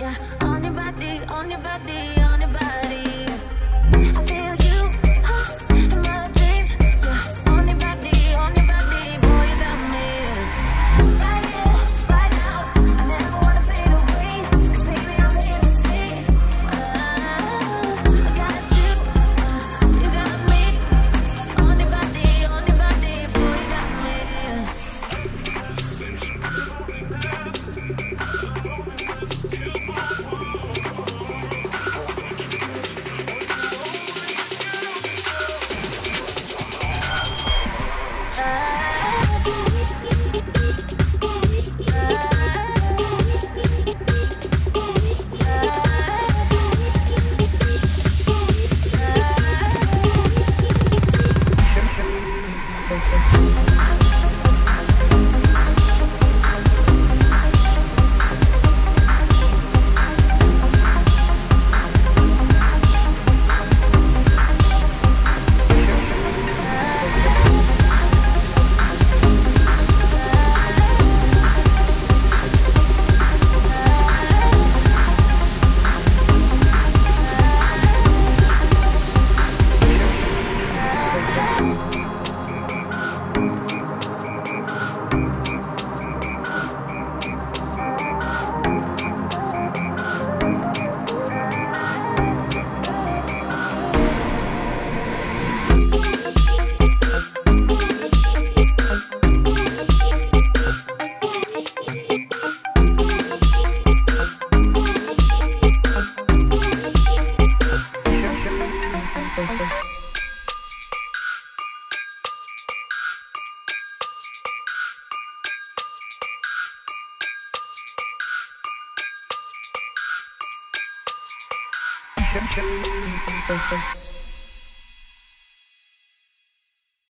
yeah. On your body, on your body, shim shim.